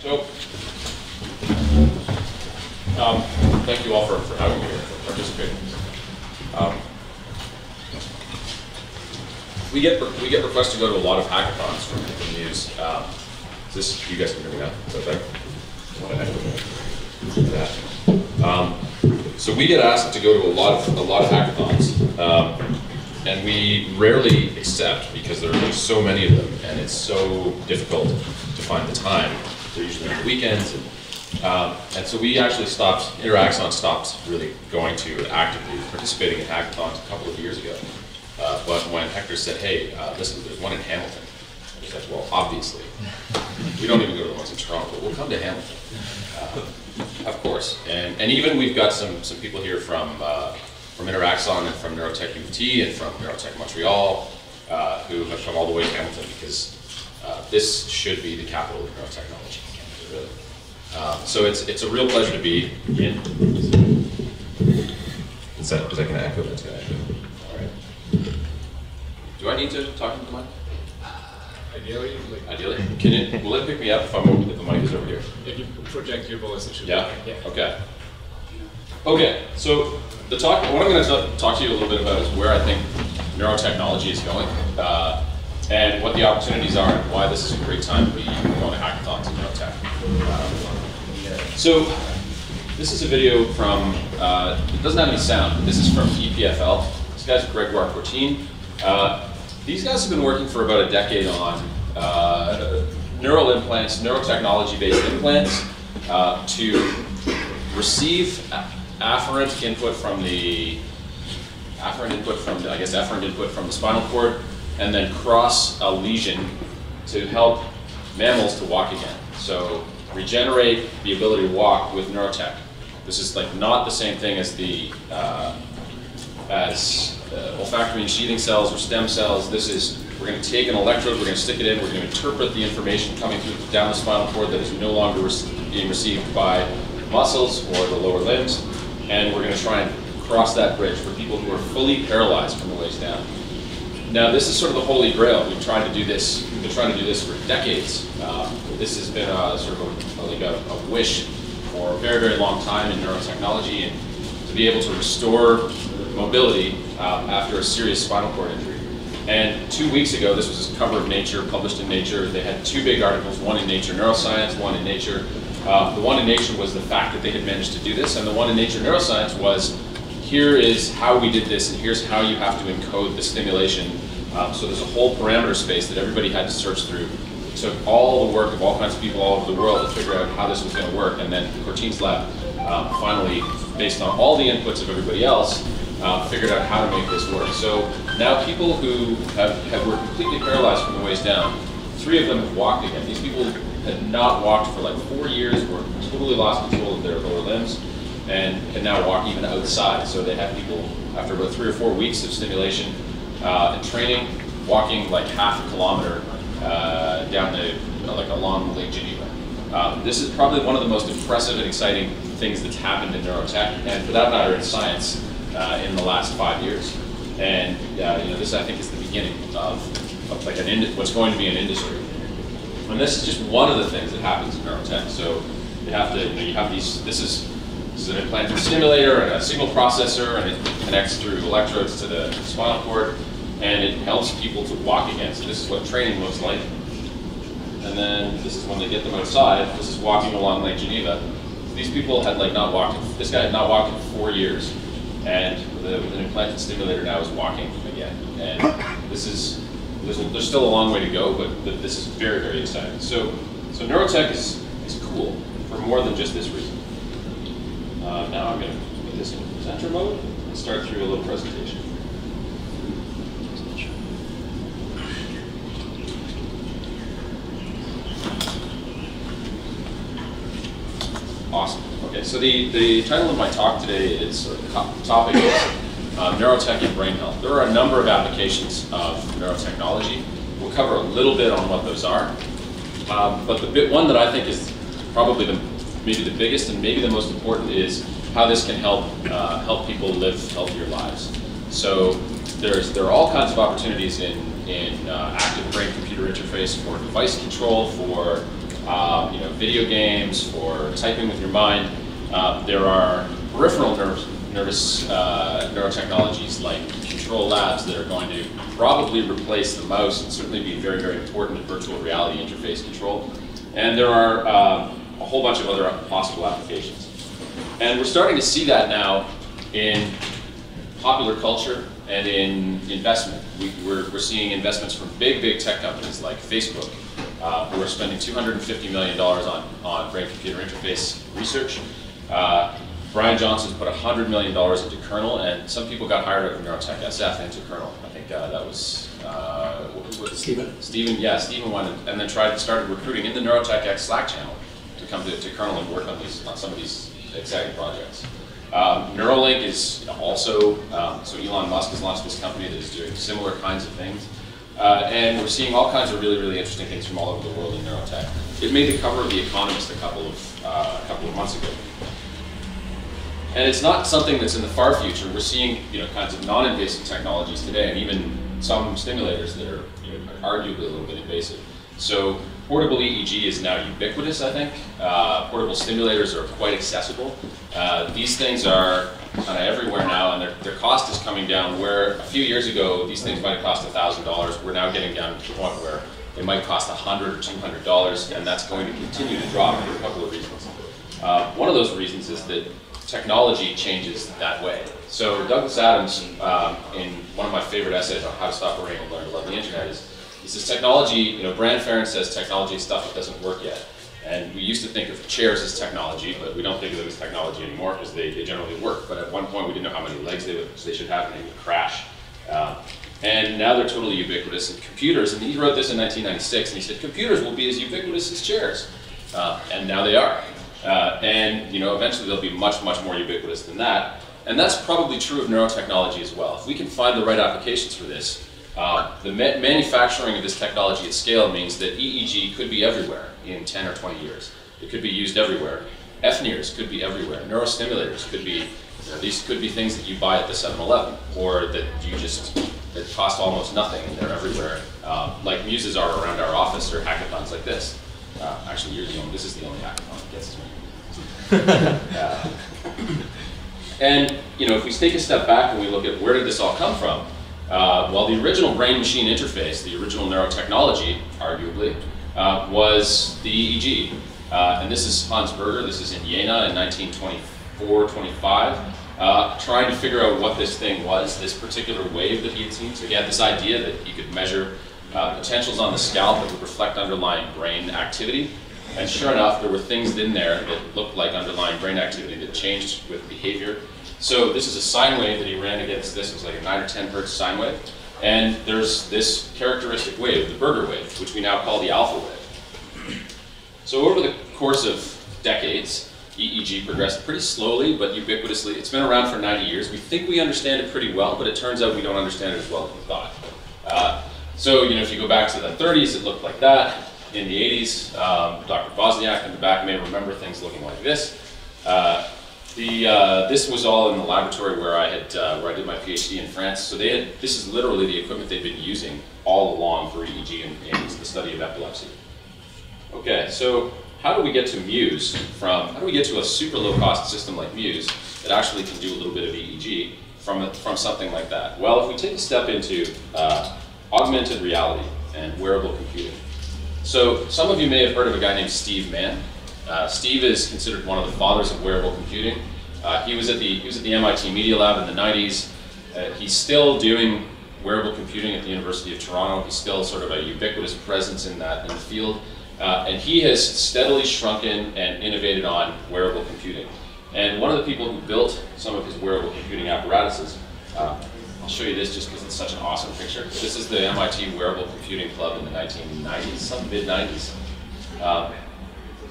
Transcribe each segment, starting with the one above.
So, um, thank you all for, for having me here, for participating. Um, we get we get requests to go to a lot of hackathons from from Muse. Um, is this you guys can hear me now? Is that better? Um, so we get asked to go to a lot of a lot of hackathons, um, and we rarely accept because there are so many of them, and it's so difficult to find the time. Usually on the weekends, and, um, and so we actually stopped. Interaxon stopped really going to actively participating in hackathons a couple of years ago. Uh, but when Hector said, "Hey, uh, listen, there's one in Hamilton," I said, "Well, obviously, we don't even go to the ones in Toronto, but we'll come to Hamilton." Uh, of course, and and even we've got some some people here from uh, from Interaxon and from Neurotech UT and from Neurotech Montreal uh, who have come all the way to Hamilton because this should be the capital of neurotechnology. Really. Um, so it's it's a real pleasure to be in. Is that is that going to echo? That's going to echo. All right. Do I need to talk into the mic? Ideally, like, Ideally, can it will it pick me up if I'm over, if the mic is over here? if you project your voice, it should. Yeah. Yeah. Okay. Okay. So the talk, what I'm going to talk to you a little bit about is where I think neurotechnology is going, uh, and what the opportunities are, and why this is a great time to be going to hackathons in neurotech. So this is a video from. Uh, it doesn't have any sound. But this is from EPFL. This guy's Gregoire Courtine. Uh, these guys have been working for about a decade on uh, neural implants, neurotechnology-based implants uh, to receive afferent input from the afferent input from the, I guess afferent input from the spinal cord, and then cross a lesion to help mammals to walk again. So regenerate the ability to walk with neurotech. This is like not the same thing as the uh, as uh, olfactory ensheathing cells or stem cells. This is we're going to take an electrode, we're going to stick it in, we're going to interpret the information coming through down the spinal cord that is no longer rec being received by muscles or the lower limbs, and we're going to try and cross that bridge for people who are fully paralyzed from the waist down. Now, this is sort of the holy grail. We've tried to do this. We've been trying to do this for decades. Um, this has been a, sort of a, like a, a wish for a very, very long time in neurotechnology, and to be able to restore mobility um, after a serious spinal cord injury. And two weeks ago, this was a cover of Nature, published in Nature. They had two big articles, one in Nature Neuroscience, one in Nature. Uh, the one in Nature was the fact that they had managed to do this, and the one in Nature Neuroscience was here is how we did this, and here's how you have to encode the stimulation. Um, so there's a whole parameter space that everybody had to search through. It took all the work of all kinds of people all over the world to figure out how this was going to work, and then Courtine's lab um, finally, based on all the inputs of everybody else, uh, figured out how to make this work. So now people who have, have were completely paralyzed from the waist down, three of them have walked again. These people had not walked for like four years, were totally lost control of their lower limbs, and can now walk even outside. So they have people, after about three or four weeks of stimulation uh, and training, walking like half a kilometer uh, down the, like along Lake Geneva. Um, this is probably one of the most impressive and exciting things that's happened in neurotech, and for that matter in science, uh, in the last five years. And uh, you know, this I think is the beginning of, of like an what's going to be an industry. And this is just one of the things that happens in neurotech. So you have to, you, know, you have these. This is this is an implanted stimulator and a signal processor, and it connects through electrodes to the spinal cord, and it helps people to walk again. So this is what training looks like. And then this is when they get them outside. This is walking along Lake Geneva. These people had like not walked. This guy had not walked in four years and with, with, an implanted stimulator now is walking again. And this is there's, there's still a long way to go, but, but this is very very exciting. So so neurotech is is cool for more than just this reason. Uh, now I'm going to put this in presenter mode and start through a little presentation. Awesome. Okay, so the, the title of my talk today is, or the topic is uh, neurotech and brain health. There are a number of applications of neurotechnology. We'll cover a little bit on what those are. Um, but the bit, one that I think is probably the, maybe the biggest and maybe the most important is how this can help uh, help people live healthier lives. So there's there are all kinds of opportunities in in uh, active brain-computer interface for device control, for uh, you know video games, for typing with your mind. Uh, there are peripheral nerve, nervous uh, neurotechnologies like control labs that are going to probably replace the mouse and certainly be very, very important in virtual reality interface control. And there are uh, a whole bunch of other possible applications. And we're starting to see that now in popular culture and in investment. We, are we're seeing investments from big, big tech companies like Facebook, uh, who are spending $250 million on, on brain-computer interface research. Uh, Bryan Johnson's put $100 million into Kernel, and some people got hired out of Neurotech SF into Kernel. I think uh, that was, uh, what, Stephen. Stephen, yeah, Stephen went and then tried started recruiting in the Neurotech X Slack channel come to, to Kernel and work on these on some of these exciting projects. Um, Neuralink is also, um, so Elon Musk has launched this company that is doing similar kinds of things. Uh, and we're seeing all kinds of really, really interesting things from all over the world in neurotech. It made the cover of The Economist a couple of, uh, a couple of months ago. And it's not something that's in the far future. We're seeing you know, kinds of non-invasive technologies today, and even some stimulators that are you know, arguably a little bit invasive. So portable EEG is now ubiquitous, I think. Uh, portable stimulators are quite accessible. Uh, these things are kind of everywhere now, and their, their cost is coming down. Where a few years ago, these things might have cost $1,000, we're now getting down to the point where they might cost 100 or $200, and that's going to continue to drop for a couple of reasons. Uh, one of those reasons is that technology changes that way. So Douglas Adams, um, in one of my favorite essays on how to stop worrying and learn to love the internet, is he says technology, you know, Bran Ferren says technology is stuff that doesn't work yet. And we used to think of chairs as technology, but we don't think of them as technology anymore because they, they generally work. But at one point we didn't know how many legs they, would, they should have and they would crash. Um, and now they're totally ubiquitous. Computers, and he wrote this in 1996, and he said, computers will be as ubiquitous as chairs. Uh, and now they are. Uh, and you know, eventually they'll be much, much more ubiquitous than that. And that's probably true of neurotechnology as well. If we can find the right applications for this, uh, the ma manufacturing of this technology at scale means that EEG could be everywhere in 10 or 20 years. It could be used everywhere. FNIRs could be everywhere. Neurostimulators could be, you know, these could be things that you buy at the 7-Eleven or that you just, that cost almost nothing and they're everywhere. Uh, like muses are around our office or hackathons like this. Uh, actually, you're the only, this is the only hackathon that gets to uh, and, you know, if we take a step back and we look at where did this all come from, uh, well, the original brain-machine interface, the original neurotechnology, arguably, uh, was the EEG. Uh, and this is Hans Berger, this is in Jena in 1924, 25, uh, trying to figure out what this thing was, this particular wave that he had seen. So he had this idea that he could measure uh, potentials on the scalp that would reflect underlying brain activity. And sure enough, there were things in there that looked like underlying brain activity that changed with behavior so this is a sine wave that he ran against this. It was like a 9 or 10 hertz sine wave. And there's this characteristic wave, the Berger wave, which we now call the alpha wave. So over the course of decades, EEG progressed pretty slowly but ubiquitously. It's been around for 90 years. We think we understand it pretty well, but it turns out we don't understand it as well as we thought. Uh, so, you know, if you go back to the 30s, it looked like that. In the 80s, um, Dr. Wozniak in the back may remember things looking like this. Uh, the, uh, this was all in the laboratory where I had uh, where I did my PhD in France. So they had this is literally the equipment they've been using all along for EEG and, and the study of epilepsy. Okay, so how do we get to Muse from how do we get to a super low cost system like Muse that actually can do a little bit of EEG from from something like that? Well, if we take a step into uh, augmented reality and wearable computing. So some of you may have heard of a guy named Steve Mann. Uh, Steve is considered one of the fathers of wearable computing. Uh, he, was at the, he was at the MIT Media Lab in the 90s. Uh, he's still doing wearable computing at the University of Toronto. He's still sort of a ubiquitous presence in that in the field. Uh, and he has steadily shrunken and innovated on wearable computing. And one of the people who built some of his wearable computing apparatuses, uh, I'll show you this just because it's such an awesome picture. This is the MIT Wearable Computing Club in the 1990s, some mid-90s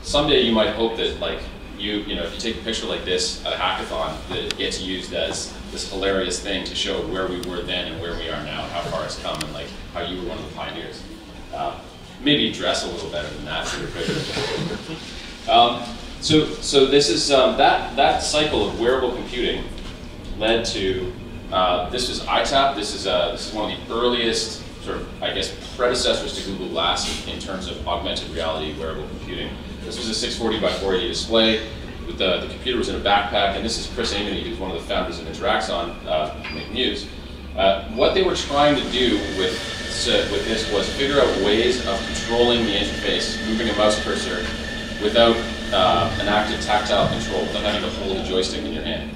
someday you might hope that like you, you know, if you take a picture like this at a hackathon, that it gets used as this hilarious thing to show where we were then and where we are now, and how far it's come, and like how you were one of the pioneers. Uh, maybe dress a little better than that for your picture. um, so, so this is um, that that cycle of wearable computing led to uh, this was ITAP. This is uh, this is one of the earliest sort of I guess predecessors to Google Glass in, in terms of augmented reality wearable computing. This was a 640 by 480 display. With the, the computer was in a backpack, and this is Chris Aimone, who's one of the founders of Interaxon, uh, Make Muse. Uh, what they were trying to do with, with this was figure out ways of controlling the interface, moving a mouse cursor, without uh, an active tactile control, without having to hold a joystick in your hand.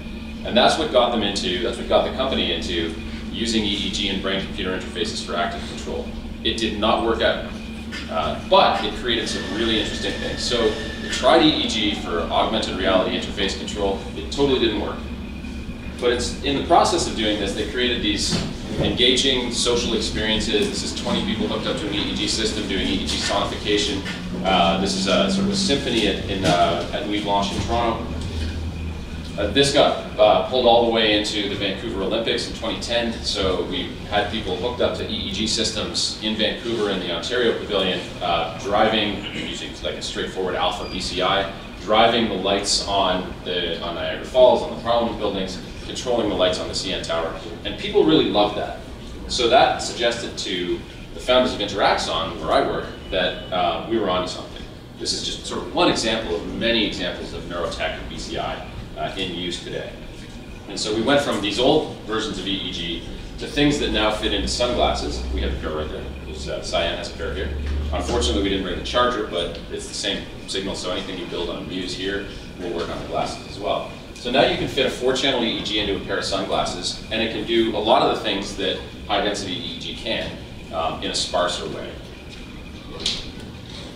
And that's what got them into, that's what got the company into using EEG and brain-computer interfaces for active control. It did not work out, uh, but it created some really interesting things. So they tried EEG for augmented reality interface control. It totally didn't work. But it's in the process of doing this, they created these engaging social experiences. This is 20 people hooked up to an EEG system doing EEG sonification. Uh, this is a sort of a symphony at, in, uh, at in Toronto. Uh, this got uh, pulled all the way into the Vancouver Olympics in 2010, so we had people hooked up to EEG systems in Vancouver in the Ontario Pavilion, uh, driving, using like a straightforward alpha BCI, driving the lights on the on Niagara Falls, on the Parliament buildings, controlling the lights on the CN Tower. And people really loved that. So that suggested to the founders of Interaxon, where I work, that uh, we were onto something. This is just sort of one example of many examples of neurotech and BCI uh, in use today. And so we went from these old versions of EEG to things that now fit into sunglasses. We have a pair right there. There's, uh, Cyan has a pair here. Unfortunately, we didn't bring the charger, but it's the same signal, so anything you build on Muse here will work on the glasses as well. So now you can fit a four-channel EEG into a pair of sunglasses, and it can do a lot of the things that high-density EEG can um, in a sparser way.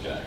Okay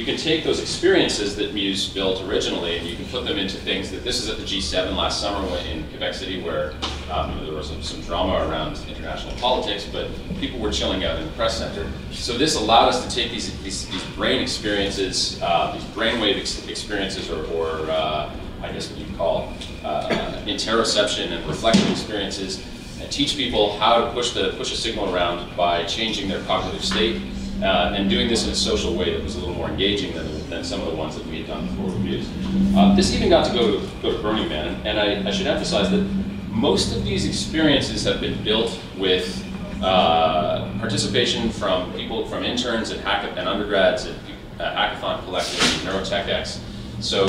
you can take those experiences that Muse built originally and you can put them into things that this is at the G7 last summer in Quebec City where um, there was some, some, drama around international politics, but people were chilling out in the press center. So this allowed us to take these, these, these brain experiences, uh, these brainwave ex experiences, or, or uh, I guess what you'd call uh, interoception and reflective experiences, and teach people how to push the push a signal around by changing their cognitive state uh, and doing this in a social way that was a little more engaging than, than some of the ones that we had done before reviews. Uh, this even got to go to, go to Burning Man, and, I, I, should emphasize that most of these experiences have been built with uh, participation from people, from interns and, hack and undergrads at uh, Hackathon Collective and NeurotechX. So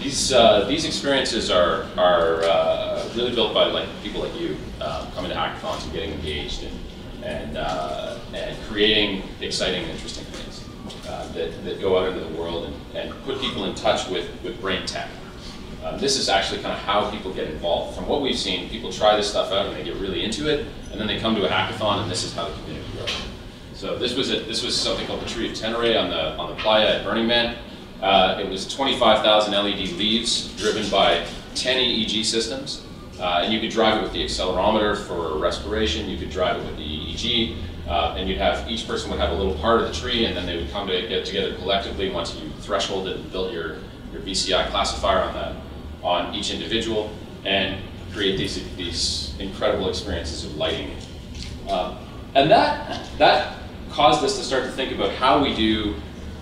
these, uh, these experiences are, are uh, really built by like people like you coming to hackathons and getting engaged and, and, uh, and creating exciting interesting things uh, that, that go out into the world and, and put people in touch with, with brain tech. Um, this is actually kind of how people get involved. From what we've seen, people try this stuff out and they get really into it, and then they come to a hackathon, and this is how the community grows. So this was a, this was something called the Tree of Tenere on the on the playa at Burning Man. Uh, it was 25,000 LED leaves driven by 10 EEG systems. Uh, and you could drive it with the accelerometer for respiration, you could drive it with the Uh, and you'd have, each person would have a little part of the tree, and then they would come to get together collectively once you thresholded and built your, your BCI classifier on that, on each individual, and create these, these incredible experiences of lighting. Uh, and that, that caused us to start to think about how we do,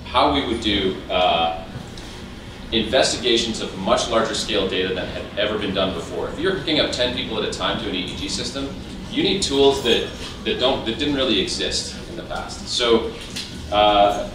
how we would do uh, investigations of much larger scale data than had ever been done before. If you're hooking up 10 people at a time to an EEG system, you need tools that, that, don't, that didn't really exist in the past. So uh,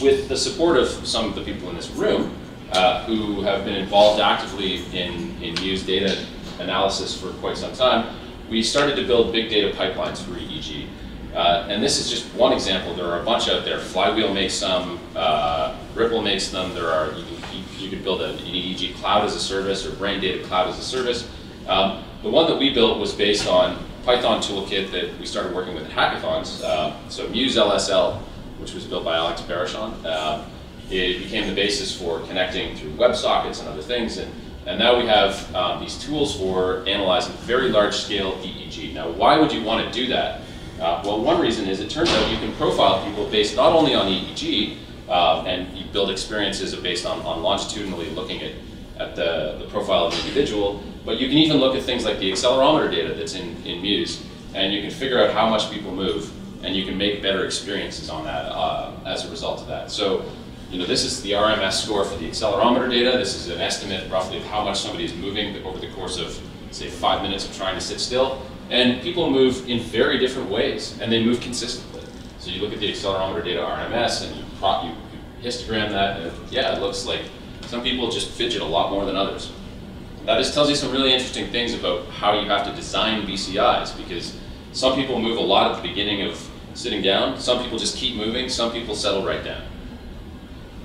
with the support of some of the people in this room uh, who have been involved actively in, in Muse data analysis for quite some time, we started to build big data pipelines for EEG. Uh, and this is just one example. There are a bunch out there. Flywheel makes some, uh, Ripple makes them. There are you, you, you could build an EEG cloud as a service or brain data cloud as a service. Um, the one that we built was based on Python toolkit that we started working with at hackathons. Uh, so Muse LSL, which was built by Alex Barachant, uh, it became the basis for connecting through WebSockets and other things. And, and now we have um, these tools for analyzing very large scale EEG. Now, why would you want to do that? Uh, well, one reason is it turns out you can profile people based not only on EEG, uh, and you build experiences based on, on longitudinally looking at, at the, the profile of the individual, but you can even look at things like the accelerometer data that's in, in Muse, and you can figure out how much people move, and you can make better experiences on that uh, as a result of that. So, you know, this is the RMS score for the accelerometer data. This is an estimate roughly of how much somebody is moving over the course of, say, five minutes of trying to sit still. And people move in very different ways, and they move consistently. So you look at the accelerometer data RMS, and you, prop, you, histogram that, and yeah, it looks like some people just fidget a lot more than others. Now this tells you some really interesting things about how you have to design BCIs because some people move a lot at the beginning of sitting down, some people just keep moving, some people settle right down.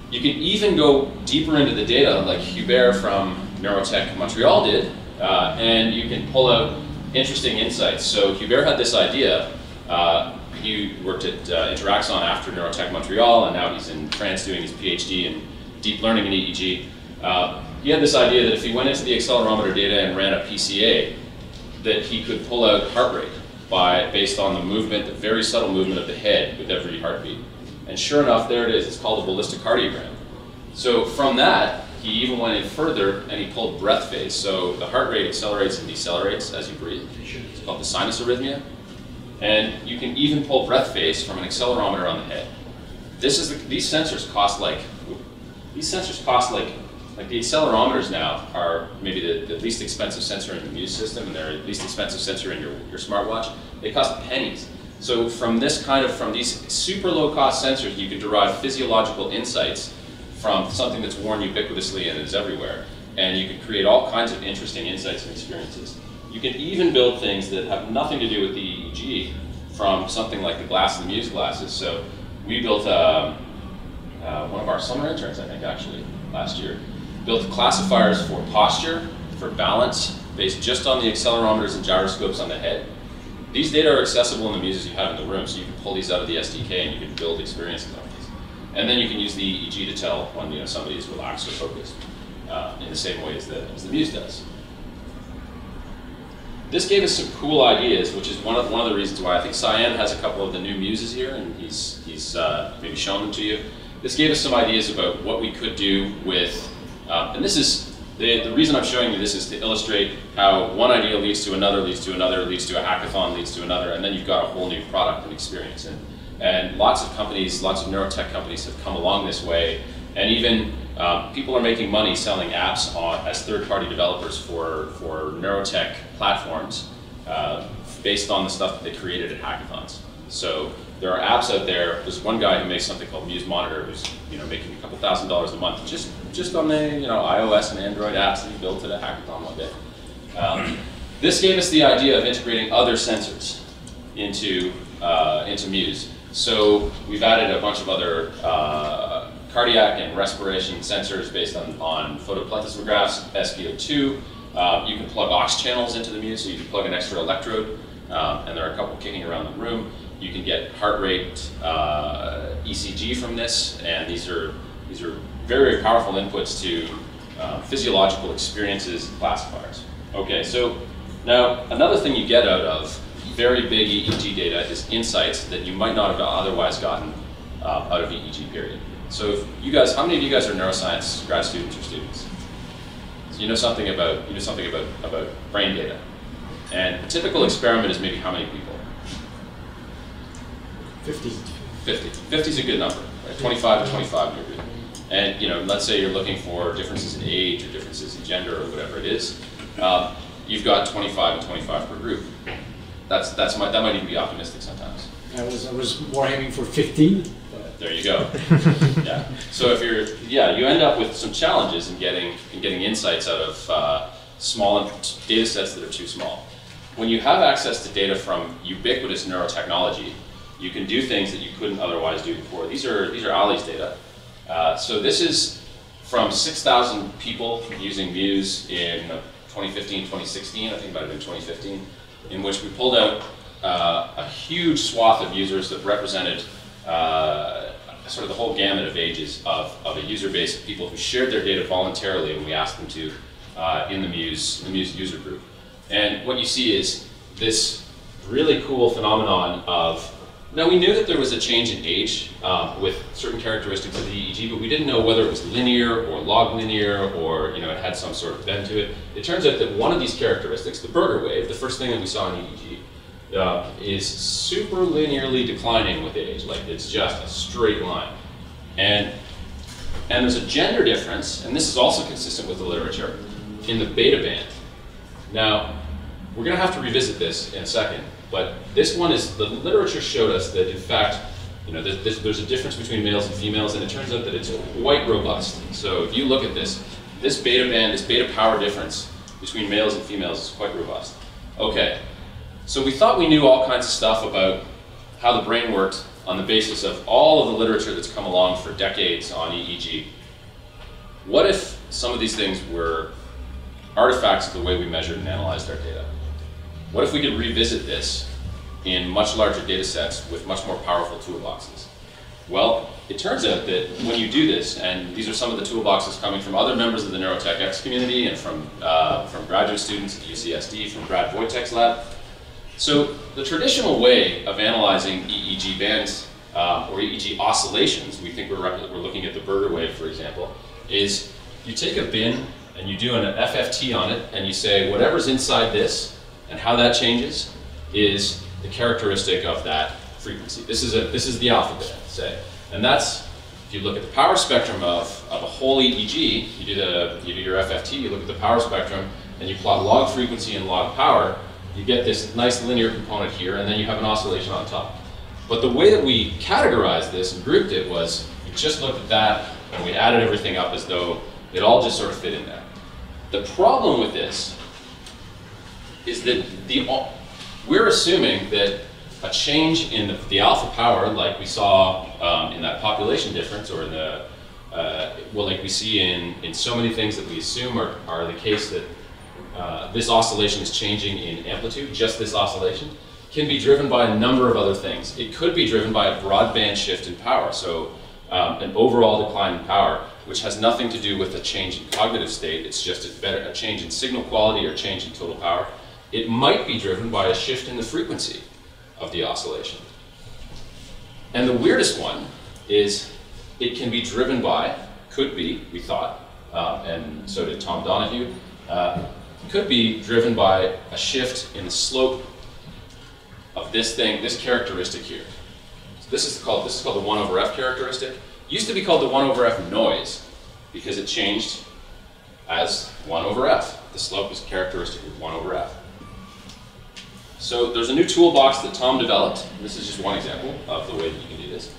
You can even go deeper into the data like Hubert from Neurotech Montreal did, uh, and you can pull out interesting insights. So Hubert had this idea. Uh, he worked at uh, Interaxon after Neurotech Montreal, and now he's in France doing his PhD in deep learning in EEG. Uh, he had this idea that if he went into the accelerometer data and ran a PCA, that he could pull out heart rate by based on the movement, the very subtle movement of the head with every heartbeat. And sure enough, there it is. It's called a ballistocardiogram. So from that, he even went in further and he pulled breath phase. So the heart rate accelerates and decelerates as you breathe. It's called the sinus arrhythmia. And you can even pull breath phase from an accelerometer on the head. This is the, these sensors cost like these sensors cost like like the accelerometers now are maybe the, the least expensive sensor in the Muse system, and they're the least expensive sensor in your, your smartwatch. They cost pennies. So from this kind of, from these super low cost sensors, you can derive physiological insights from something that's worn ubiquitously and is everywhere. And you can create all kinds of interesting insights and experiences. You can even build things that have nothing to do with the EEG from something like the glass and the Muse glasses. So we built um, uh, one of our summer interns, I think, actually, last year, built classifiers for posture, for balance, based just on the accelerometers and gyroscopes on the head. These data are accessible in the muses you have in the room, so you can pull these out of the SDK and you can build experiences on these. And then you can use the EEG to tell when you know, somebody is relaxed or focused uh, in the same way as the, as the Muse does. This gave us some cool ideas, which is one of, one of the reasons why I think Cyan has a couple of the new muses here, and he's, he's uh, maybe shown them to you. This gave us some ideas about what we could do with, uh, and this is, the, the reason I'm showing you this is to illustrate how one idea leads to another, leads to another, leads to a hackathon, leads to another, and then you've got a whole new product and experience. And, and lots of companies, lots of neurotech companies have come along this way, and even um, people are making money selling apps on, as third-party developers for, for neurotech platforms uh, based on the stuff that they created at hackathons. So there are apps out there. There's one guy who makes something called Muse Monitor, who's you know making a couple thousand dollars a month just just on the you know iOS and Android apps that he built at a hackathon one day. Um, this gave us the idea of integrating other sensors into uh, into Muse. So we've added a bunch of other uh, cardiac and respiration sensors based on, on photoplethysmographs, SpO2. Uh, you can plug aux channels into the Muse, so you can plug an extra electrode, um, and there are a couple kicking around the room. You can get heart rate uh, ECG from this, and these are these are very, very powerful inputs to uh, physiological experiences and classifiers. Okay, so now another thing you get out of very big EEG data is insights that you might not have otherwise gotten uh, out of EEG period. So if you guys, how many of you guys are neuroscience grad students or students? So you know something about you know something about about brain data, and a typical experiment is maybe how many people? 50. 50. 50 is a good number, right? 25 to 25 in your group. And you know, let's say you're looking for differences in age or differences in gender or whatever it is. Um, you've got 25 and 25 per group. That's that's my, that might even be optimistic sometimes. I was, I was more aiming for 15, but There you go. yeah. So if you're, yeah, you end up with some challenges in getting in getting insights out of uh, small data sets that are too small. When you have access to data from ubiquitous neurotechnology, you can do things that you couldn't otherwise do before. These are these are Ali's data. Uh, so this is from 6,000 people using Muse in 2015, 2016. I think it might have been 2015, in which we pulled out uh, a huge swath of users that represented uh, sort of the whole gamut of ages of, of a user base of people who shared their data voluntarily when we asked them to uh, in the Muse, the Muse user group. And what you see is this really cool phenomenon of now we knew that there was a change in age uh, with certain characteristics of the EEG, but we didn't know whether it was linear or log linear or you know it had some sort of bend to it. It turns out that one of these characteristics, the Berger wave, the first thing that we saw in EEG, uh, is super linearly declining with age. Like it's just a straight line, and and there's a gender difference, and this is also consistent with the literature in the beta band. Now we're going to have to revisit this in a second, but this one is, the literature showed us that in fact, you know, there's, there's- a difference between males and females, and it turns out that it's quite robust. So if you look at this, this beta band, this beta power difference between males and females is quite robust. Okay, so we thought we knew all kinds of stuff about how the brain worked on the basis of all of the literature that's come along for decades on EEG. What if some of these things were artifacts of the way we measured and analyzed our data? What if we could revisit this in much larger data sets with much more powerful toolboxes? Well, it turns out that when you do this, and these are some of the toolboxes coming from other members of the Neurotech X community and from, uh, from graduate students at UCSD, from Brad Voytek's lab. So the traditional way of analyzing EEG bands uh, or EEG oscillations, we think we're, we're looking at the Berger wave, for example, is you take a bin and you do an FFT on it and you say whatever's inside this and how that changes is the characteristic of that frequency. This is, a, this is the alpha band, say. And that's, if you look at the power spectrum of, of a whole EEG, you do, the, you do your FFT, you look at the power spectrum, and you plot log frequency and log power, you get this nice linear component here, and then you have an oscillation on top. But the way that we categorized this and grouped it was we just looked at that and we added everything up as though it all just sort of fit in there. The problem with this is that the we're assuming that a change in the, the alpha power, like we saw um, in that population difference, or in the uh, well, like we see in in so many things that we assume are, are the case that uh, this oscillation is changing in amplitude, just this oscillation, can be driven by a number of other things. It could be driven by a broadband shift in power, so um, an overall decline in power, which has nothing to do with a change in cognitive state. It's just a, better, a change in signal quality or change in total power. It might be driven by a shift in the frequency of the oscillation. And the weirdest one is it can be driven by, could be, we thought, uh, and so did Tom Donoghue, uh, could be driven by a shift in the slope of this thing, this characteristic here. So this is called this is called the 1 over f characteristic. It Used to be called the 1 over f noise because it changed as 1 over f. The slope is characteristic of 1 over f. So there's a new toolbox that Tom developed. This is just one example of the way that you can do this,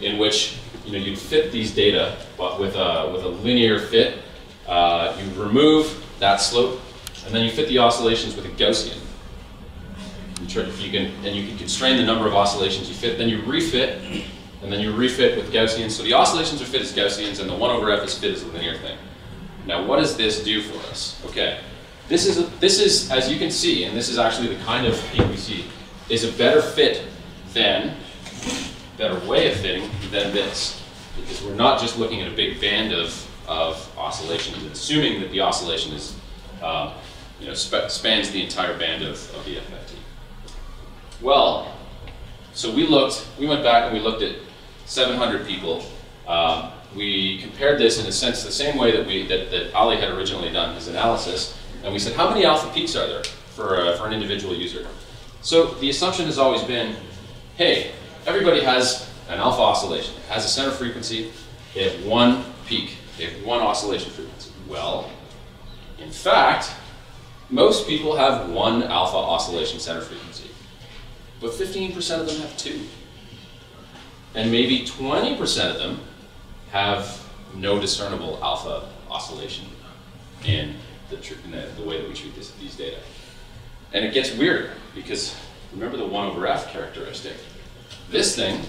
in which you know you fit these data, but with a with a linear fit. Uh, you remove that slope, and then you fit the oscillations with a Gaussian. You, try, you can and you can constrain the number of oscillations you fit. Then you refit, and then you refit with Gaussians. So the oscillations are fit as Gaussians, and the one over f is fit as a linear thing. Now, what does this do for us? Okay. This is, a, this is, as you can see, and this is actually the kind of peak we see, is a better fit than, better way of fitting than this. Because we're not just looking at a big band of, of oscillations, assuming that the oscillation is, um, you know, sp spans the entire band of, of the FFT. Well, so we looked, we went back and we looked at 700 people. Um, we compared this in a sense the same way that, we, that, that Ali had originally done his analysis, and we said, how many alpha peaks are there for, uh, for an individual user? So the assumption has always been, hey, everybody has an alpha oscillation. It has a center frequency. They have one peak. They have one oscillation frequency. Well, in fact, most people have one alpha oscillation center frequency. But 15% of them have two. And maybe 20% of them have no discernible alpha oscillation in the, the, the, way that we treat this, these data. And it gets weirder because remember the 1 over f characteristic. This thing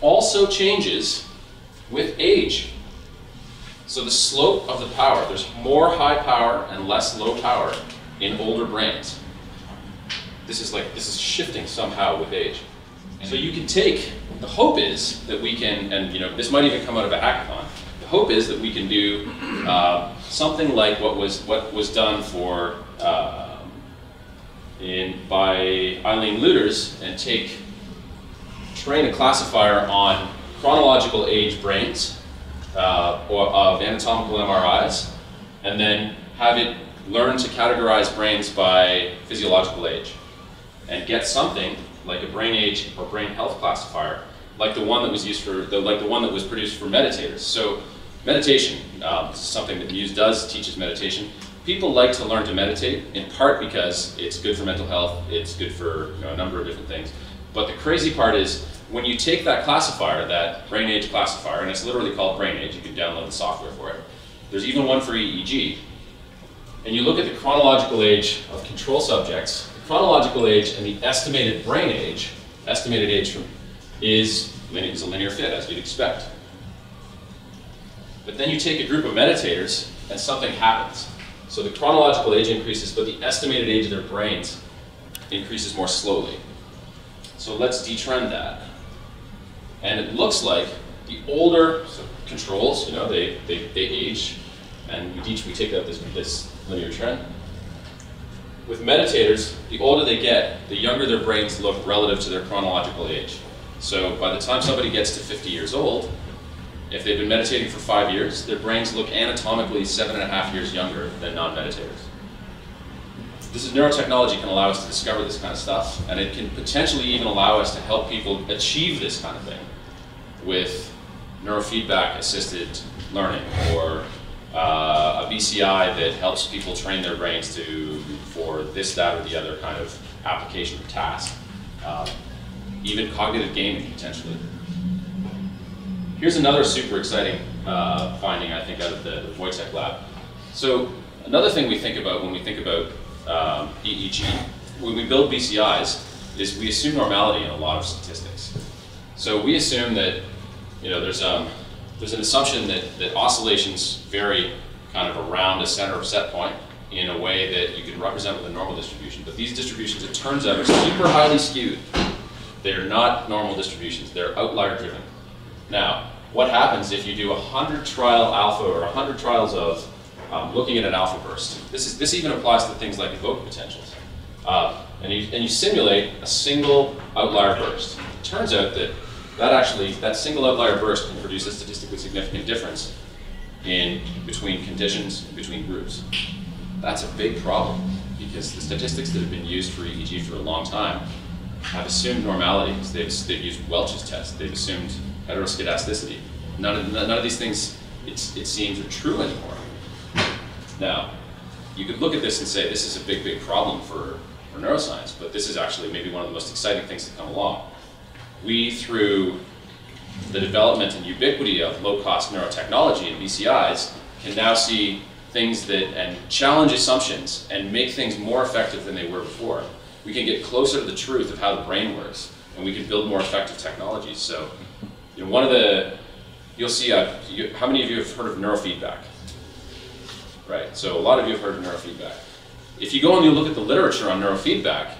also changes with age. So the slope of the power, there's more high power and less low power in older brains. This is like, this is shifting somehow with age. So you can take, the hope is that we can, and you know, this might even come out of a hackathon, hope is that we can do uh, something like what was what was done for uh, in by Eileen Luders and take train a classifier on chronological age brains uh, or of anatomical MRIs, and then have it learn to categorize brains by physiological age, and get something like a brain age or brain health classifier, like the one that was used for the like the one that was produced for meditators. So meditation, um, this is something that Muse does, teaches meditation. People like to learn to meditate, in part because it's good for mental health, it's good for you know, a number of different things. But the crazy part is when you take that classifier, that brain age classifier, and it's literally called brain age, you can download the software for it. There's even one for EEG. And you look at the chronological age of control subjects, the chronological age and the estimated brain age, estimated age from, is, is a linear fit, as you'd expect. But then you take a group of meditators and something happens. So the chronological age increases, but the estimated age of their brains increases more slowly. So let's detrend that. And it looks like the older so controls, you know, they, they, they age, and we, we take out this, this linear trend. With meditators, the older they get, the younger their brains look relative to their chronological age. So by the time somebody gets to 50 years old, if they've been meditating for five years, their brains look anatomically seven and a half years younger than non-meditators. This is neurotechnology can allow us to discover this kind of stuff, and it can potentially even allow us to help people achieve this kind of thing with neurofeedback assisted learning or uh, a BCI that helps people train their brains to for this, that, or the other kind of application or task. Um, even cognitive gaming potentially. Here's another super exciting uh, finding I think out of the, the Voytek lab. So another thing we think about when we think about um, EEG, when we build BCIs, is we assume normality in a lot of statistics. So we assume that you know there's um, there's an assumption that, that oscillations vary kind of around a center of set point in a way that you can represent with a normal distribution. But these distributions, it turns out, are super highly skewed. They're not normal distributions. They're outlier driven. Now, what happens if you do a 100 trial alpha or 100 trials of um, looking at an alpha burst? This, is, this even applies to things like evoked potentials. Uh, and, you, and you simulate a single outlier burst. It turns out that that actually, that single outlier burst can produce a statistically significant difference in between conditions, between groups. That's a big problem because the statistics that have been used for EEG for a long time have assumed normality. They've, they've used Welch's test. They've assumed heteroskedasticity. None of, none of these things, it seems, are true anymore. Now, you could look at this and say this is a big, big problem for, for neuroscience, but this is actually maybe one of the most exciting things to come along we, through the development and ubiquity of low-cost neurotechnology and BCIs, can now see things that and challenge assumptions and make things more effective than they were before. We can get closer to the truth of how the brain works, and we can build more effective technologies. So, you know, one of the you'll see. Uh, you, how many of you have heard of neurofeedback? Right. So a lot of you have heard of neurofeedback. If you go and you look at the literature on neurofeedback,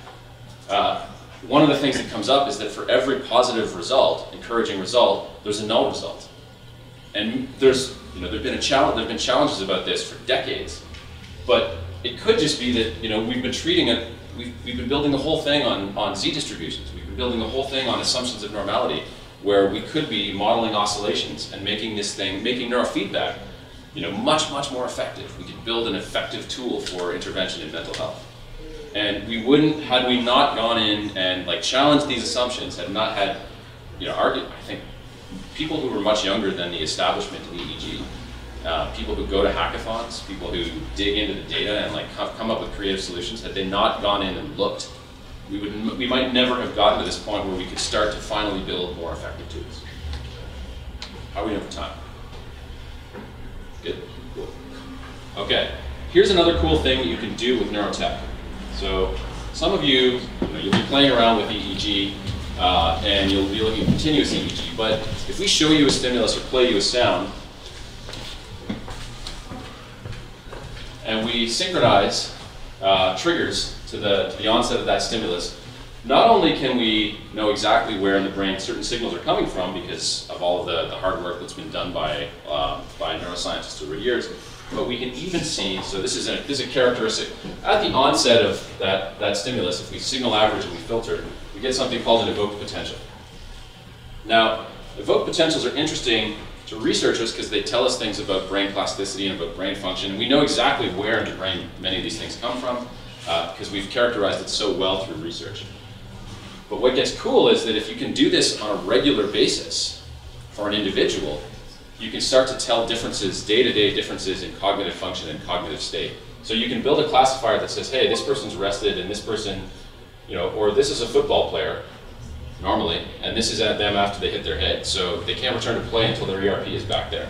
uh, one of the things that comes up is that for every positive result, encouraging result, there's a null result. And there's, you know, there've been a challenge, there've been challenges about this for decades. But it could just be that, you know, we've been treating it, we've, we've been building the whole thing on, on Z distributions. We've been building the whole thing on assumptions of normality, where we could be modeling oscillations and making this thing, making neurofeedback, you know, much, much more effective. We could build an effective tool for intervention in mental health. And we wouldn't, had we not gone in and like challenged these assumptions, had not had, you know, argue, I think people who were much younger than the establishment in EEG, uh, people who go to hackathons, people who dig into the data and like come up with creative solutions, had they not gone in and looked, we would we might never have gotten to this point where we could start to finally build more effective tools. How are we doing for time? Good. Cool. Okay. Here's another cool thing that you can do with neurotech. So some of you, you you'll be playing around with EEG uh, and you'll be looking at continuous EEG. But if we show you a stimulus or play you a sound, and we synchronize uh, triggers to the, to the onset of that stimulus, not only can we know exactly where in the brain certain signals are coming from because of all of the, the hard work that's been done by, uh, by neuroscientists over years, but we can even see, so this is a, this is a characteristic, at the onset of that, that stimulus, if we signal average and we filter, we get something called an evoked potential. Now, evoked potentials are interesting to researchers because they tell us things about brain plasticity and about brain function, and we know exactly where in the brain many of these things come from because uh, we've characterized it so well through research. But what gets cool is that if you can do this on a regular basis for an individual, you can start to tell differences, day-to-day -day differences in cognitive function and cognitive state. So you can build a classifier that says, hey, this person's rested and this person, you know, or this is a football player. normally, and this is at them after they hit their head. So they can't return to play until their ERP is back there.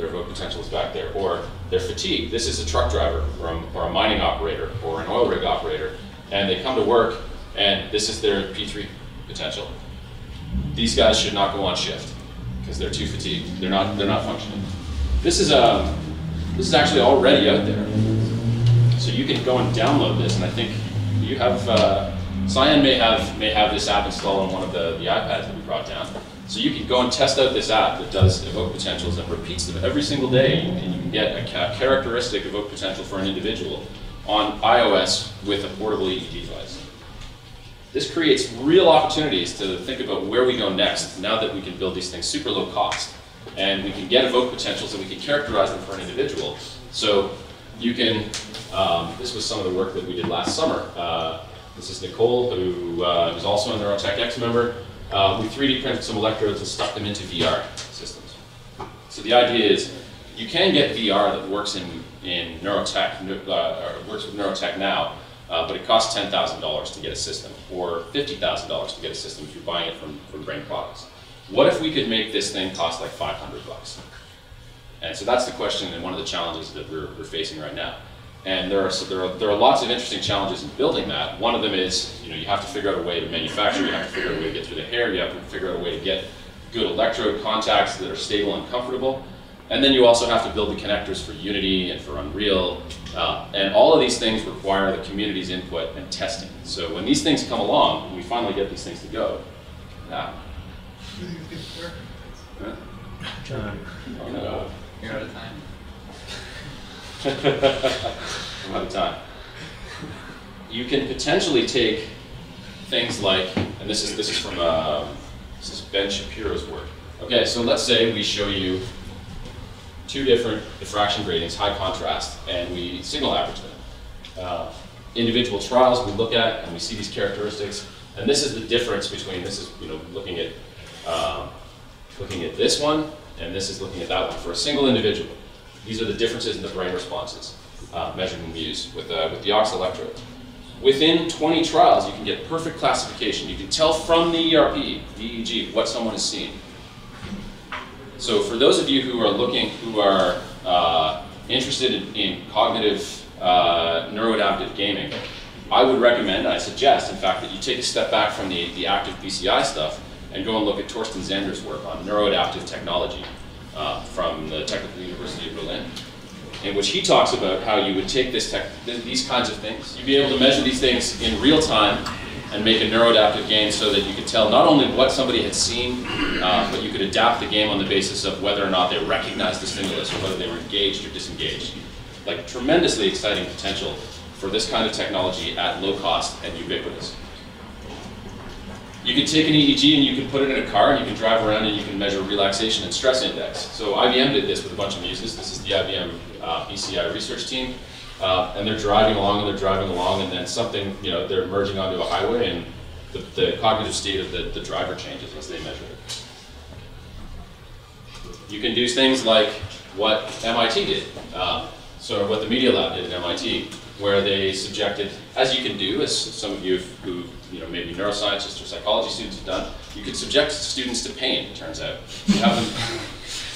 Their evoke potential is back there. Or they're fatigued. This is a truck driver or a, or a mining operator or an oil rig operator, and they come to work and this is their P3 potential. These guys should not go on shift because they're too fatigued. They're not, they're not functioning. This is, um, this is actually already out there. So you can go and download this, and I think you have, uh, Cyan may have, may have this app installed on one of the, the iPads that we brought down. So you can go and test out this app that does evoke potentials and repeats them every single day, and you can get a characteristic evoke potential for an individual on iOS with a portable EEG device. This creates real opportunities to think about where we go next now that we can build these things super low cost. And we can get evoke potentials and we can characterize them for an individual. So you can, um, this was some of the work that we did last summer. Uh, this is Nicole, who uh, is also a NeurotechX member. Uh, we 3D printed some electrodes and stuck them into VR systems. So the idea is you can get VR that works in, in Neurotech, uh, or works with Neurotech now, uh, but it costs $10,000 to get a system, or $50,000 to get a system if you're buying it from, from Brain Products. What if we could make this thing cost like 500 bucks? And so that's the question and one of the challenges that we're, we're facing right now. And there are, so there, are, there are lots of interesting challenges in building that. One of them is, you know, you have to figure out a way to manufacture, you have to figure out a way to get through the hair, you have to figure out a way to get good electrode contacts that are stable and comfortable. And then you also have to build the connectors for Unity and for Unreal. Uh, and all of these things require the community's input and testing. So when these things come along, we finally get these things to go. Now, huh? John. Oh, no. You're out of time. I'm out of time. You can potentially take things like, and this is this is from uh, this is Ben Shapiro's work. Okay, so let's say we show you two different diffraction gratings, high contrast, and we signal average them. Uh, individual trials we look at and we see these characteristics, and this is the difference between this is you know looking at um, looking at this one and this is looking at that one for a single individual. These are the differences in the brain responses uh, measured in Muse with uh, with the Oz electrode. Within 20 trials, you can get perfect classification. You can tell from the ERP, EEG, what someone is seeing. So for those of you who are looking, who are uh, interested in, in cognitive uh, neuroadaptive gaming, I would recommend, I suggest, in fact, that you take a step back from the, the active BCI stuff and go and look at Thorsten Zander's work on neuroadaptive technology uh, from the Technical University of Berlin, in which he talks about how you would take this tech, th these kinds of things, you'd be able to measure these things in real time and make a neuroadaptive game so that you could tell not only what somebody had seen, uh, but you could adapt the game on the basis of whether or not they recognized the stimulus or whether they were engaged or disengaged. Like tremendously exciting potential for this kind of technology at low cost and ubiquitous. You can take an EEG and you can put it in a car and you can drive around and you can measure relaxation and stress index. So IBM did this with a bunch of muses. This is the IBM uh, research team. Uh, and they're driving along and they're driving along and then something, you know, they're merging onto a highway and the, the cognitive state of the, the driver changes as they measure it. You can do things like what MIT did, uh, so what the Media Lab did at MIT, where they subjected, as you can do, as some of you who, you know, maybe neuroscientists or psychology students have done, you could subject students to pain, it turns out. You have them,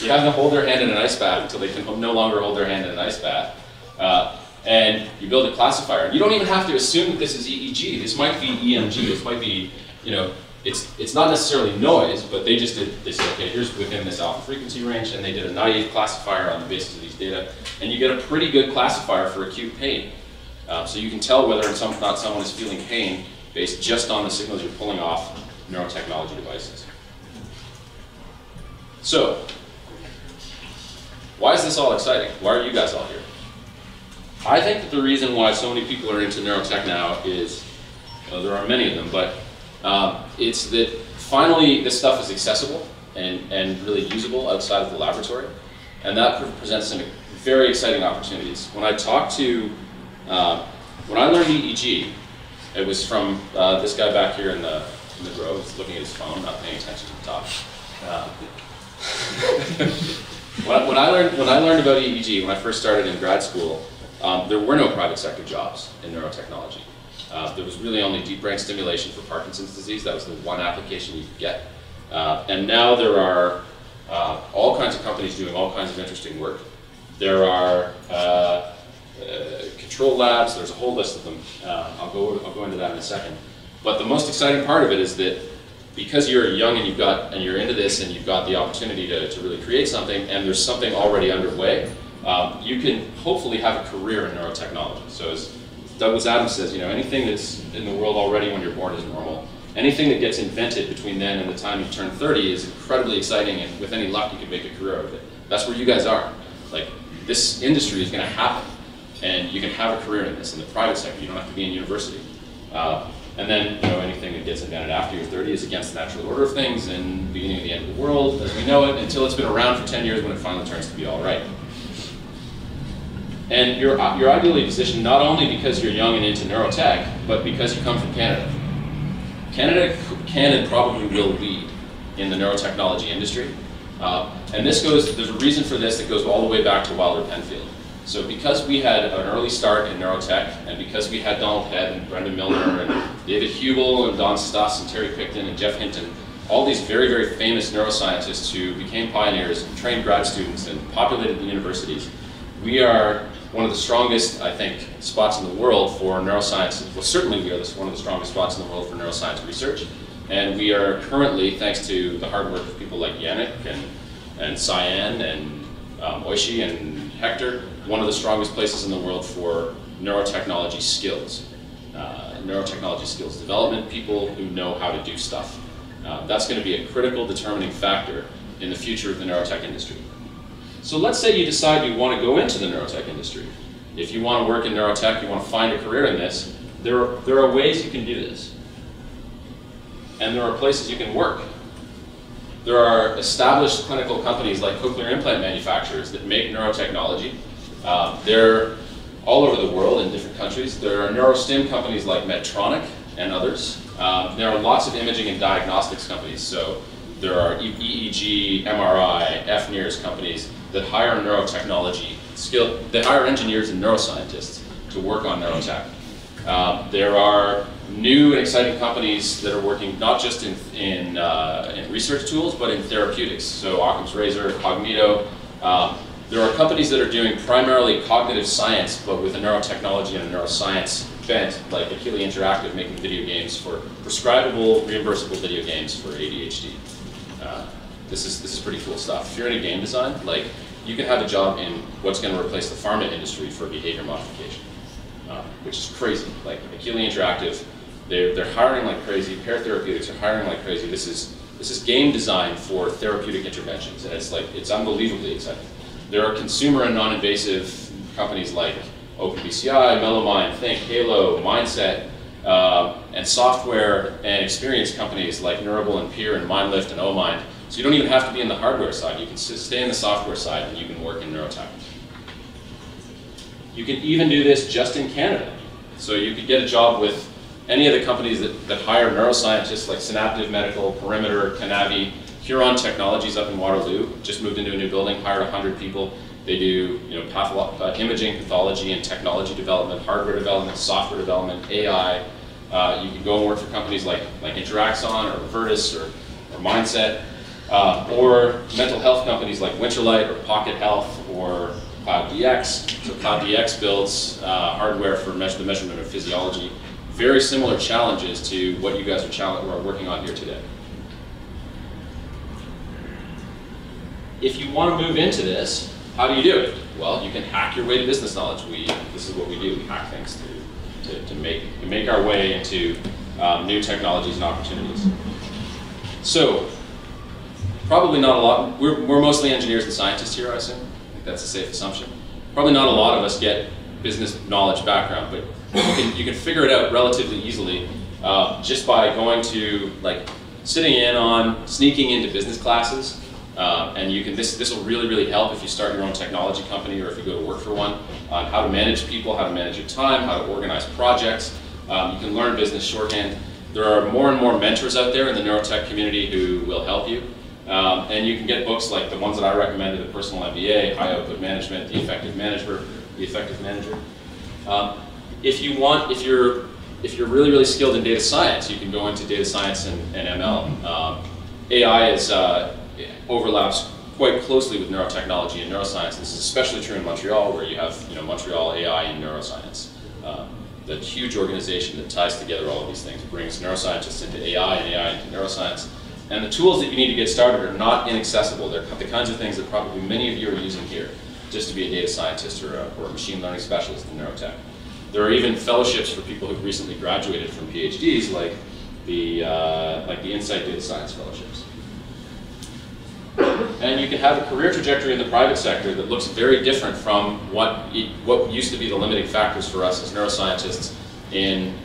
you have them hold their hand in an ice bath until they can no longer hold their hand in an ice bath. Uh, and you build a classifier. You don't even have to assume that this is EEG. This might be EMG. This might be, you know, it's it's not necessarily noise, but they just did. They said, okay, here's within this alpha frequency range, and they did a naive classifier on the basis of these data, and you get a pretty good classifier for acute pain. Uh, so you can tell whether or not someone is feeling pain based just on the signals you're pulling off neurotechnology devices. So, why is this all exciting? Why are you guys all here? I think that the reason why so many people are into neurotech now is, well, there are many of them, but um, it's that finally this stuff is accessible and, and really usable outside of the laboratory. And that pre presents some very exciting opportunities. When I talk to, uh, when I learned EEG, it was from uh, this guy back here in the, in the grove, looking at his phone, not paying attention to the talk. Uh, when, when, I learned, when I learned about EEG, when I first started in grad school, um, there were no private sector jobs in neurotechnology. Uh, there was really only deep brain stimulation for Parkinson's disease. That was the one application you could get. Uh, and now there are uh, all kinds of companies doing all kinds of interesting work. There are uh, control labs. There's a whole list of them. Uh, I'll go. I'll go into that in a second. But the most exciting part of it is that because you're young and you've got and you're into this and you've got the opportunity to, to really create something and there's something already underway, um, you can hopefully have a career in neurotechnology. So as Douglas Adams says, you know, anything that's in the world already when you're born is normal. Anything that gets invented between then and the time you turn 30 is incredibly exciting and with any luck you can make a career out of it. That's where you guys are. Like this industry is going to happen and you can have a career in this in the private sector. You don't have to be in university. Uh, and then, you know, anything that gets invented after you're 30 is against the natural order of things and beginning of the end of the world as we know it until it's been around for 10 years when it finally turns to be all right. And you're, you're ideally positioned not only because you're young and into neurotech, but because you come from Canada. Canada can and probably will lead in the neurotechnology industry. Uh, and this goes, there's a reason for this that goes all the way back to Wilder Penfield. So because we had an early start in neurotech, and because we had Donald Hebb and Brenda Milner and David Hubel and Don Stuss and Terry Picton and Geoff Hinton, all these very, very famous neuroscientists who became pioneers and trained grad students and populated the universities, we are one of the strongest, I think, spots in the world for neuroscience. Well, certainly we are one of the strongest spots in the world for neuroscience research. And we are currently, thanks to the hard work of people like Yannick and, and Cyan and um, Oishi and Hector, one of the strongest places in the world for neurotechnology skills. Uh, neurotechnology skills development, people who know how to do stuff. Uh, that's going to be a critical determining factor in the future of the neurotech industry. So let's say you decide you want to go into the neurotech industry. If you want to work in neurotech, you want to find a career in this, there are, there are ways you can do this. And there are places you can work. There are established clinical companies like cochlear implant manufacturers that make neurotechnology. Uh, they're all over the world in different countries. There are neurostim companies like Medtronic and others. Um, there are lots of imaging and diagnostics companies. So there are EEG, MRI, FNIRS companies that hire neurotechnology skill, they hire engineers and neuroscientists to work on neurotech. Um, there are new and exciting companies that are working not just in, in, uh, in research tools, but in therapeutics. So Occam's Razor, Cognito. Um, there are companies that are doing primarily cognitive science, but with a neurotechnology and a neuroscience bent, like Akili Interactive making video games for prescribable, reimbursable video games for ADHD. Uh, this is, this is pretty cool stuff. If you're in a game design, like, you can have a job in what's going to replace the pharma industry for behavior modification, uh, which is crazy. Like Akili Interactive, they're, they're hiring like crazy. Pear Therapeutics are hiring like crazy. This is this is game design for therapeutic interventions, and it's like it's unbelievably exciting. There are consumer and non-invasive companies like OpenBCI, Melomind, Thync, Halo, Mindset, uh, and software and experience companies like Neurable and Peer and MindLift and OMind so you don't even have to be in the hardware side. You can stay in the software side and you can work in neurotech. You can even do this just in Canada. So you could get a job with any of the companies that, that hire neuroscientists like Synaptive Medical, Perimeter, Canavi, Huron Technologies up in Waterloo, just moved into a new building, hired 100 people. They do you know, uh, imaging, pathology, and technology development, hardware development, software development, AI. Uh, you can go and work for companies like, like Interaxon or Vertus or, or Mindset uh, or mental health companies like Winterlight or Pocket Health or CloudDX. So CloudDX builds uh, hardware for measure the measurement of physiology. Very similar challenges to what you guys are, are working on here today. If you want to move into this, how do you do it? Well, you can hack your way to business knowledge. We, this is what we do. We hack things to, to, to make, to make our way into um, new technologies and opportunities. So Probably not a lot. We're, we're mostly engineers and scientists here, I assume. That's a safe assumption. Probably not a lot of us get business knowledge background, but you can, you can figure it out relatively easily uh, just by going to, like, sitting in on, sneaking into business classes. Uh, and you can, this, this will really, really help if you start your own technology company or if you go to work for one, on how to manage people, how to manage your time, how to organize projects. Um, you can learn business shorthand. There are more and more mentors out there in the neurotech community who will help you. Um, and you can get books like the ones that I recommended, The Personal MBA, High Output Management, The Effective Manager, The Effective Manager. Um, if you want, if you're if you're really, really skilled in data science, you can go into data science and, and ML. Um, AI is, uh, overlaps quite closely with neurotechnology and neuroscience. This is especially true in Montreal, where you have you know, Montreal AI and neuroscience. Um, the huge organization that ties together all of these things, brings neuroscientists into AI and AI into neuroscience. And the tools that you need to get started are not inaccessible. They're the kinds of things that probably many of you are using here just to be a data scientist or a, or a machine learning specialist in neurotech. There are even fellowships for people who've recently graduated from PhDs, like the, uh, like the Insight Data Science Fellowships. And you can have a career trajectory in the private sector that looks very different from what, it, what used to be the limiting factors for us as neuroscientists in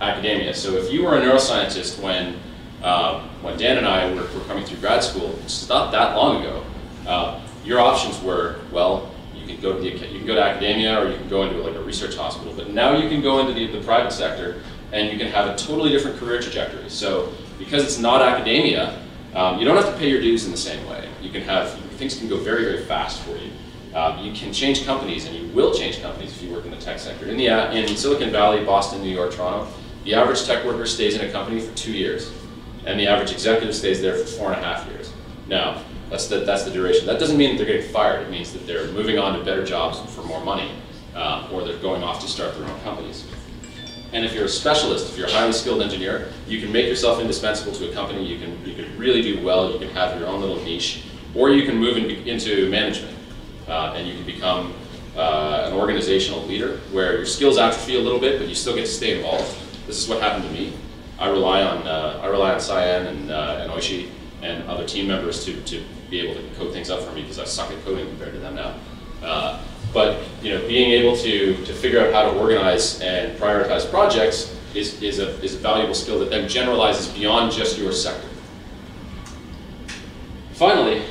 academia. So if you were a neuroscientist when, uh, when Dan and I were, were, coming through grad school, is not that long ago, uh, your options were, well, you can go to the, you can go to academia or you can go into like a research hospital. But now you can go into the, the private sector and you can have a totally different career trajectory. So because it's not academia, um, you don't have to pay your dues in the same way. You can have, things can go very, very fast for you. Um, you can change companies, and you will change companies if you work in the tech sector. In, the, in Silicon Valley, Boston, New York, Toronto, the average tech worker stays in a company for two years, and the average executive stays there for four and a half years. Now, that's the, that's the duration. That doesn't mean that they're getting fired. It means that they're moving on to better jobs for more money, uh, or they're going off to start their own companies. And if you're a specialist, if you're a highly skilled engineer, you can make yourself indispensable to a company. You can, you can really do well. You can have your own little niche. Or you can move in, into management uh, and you can become uh, an organizational leader where your skills atrophy a little bit, but you still get to stay involved. This is what happened to me. I rely on, uh, I rely on Cyan and, uh, and Oishi and other team members to, to be able to code things up for me because I suck at coding compared to them now. Uh, but you know, being able to, to figure out how to organize and prioritize projects is, is, a, is a valuable skill that then generalizes beyond just your sector. Finally,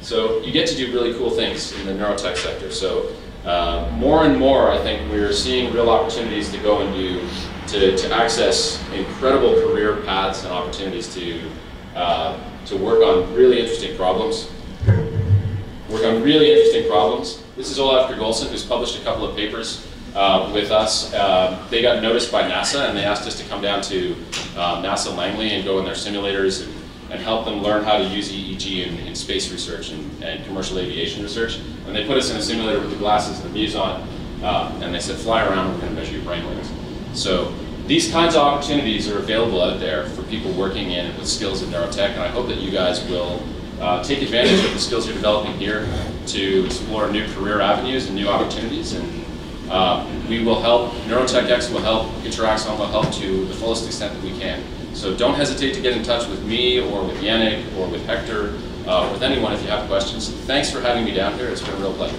so you get to do really cool things in the neurotech sector. So uh, more and more, I think we're seeing real opportunities to go and do, to, to access incredible career paths and opportunities to, uh, to work on really interesting problems. Work on really interesting problems. This is Olav Krigolson, who's published a couple of papers uh, with us. Uh, they got noticed by NASA and they asked us to come down to um, NASA Langley and go in their simulators and, and help them learn how to use EEG in, in space research and, and, commercial aviation research. And they put us in a simulator with the glasses and the views on, uh, and they said, fly around, we're going to measure your brain waves. So these kinds of opportunities are available out there for people working in with skills in neurotech, and I hope that you guys will uh, take advantage of the skills you're developing here to explore new career avenues and new opportunities. And uh, we will help, NeurotechX will help, Interaxon will help to the fullest extent that we can. So don't hesitate to get in touch with me or with Yannick or with Hector uh, or with anyone if you have questions. Thanks for having me down here. It's been a real pleasure.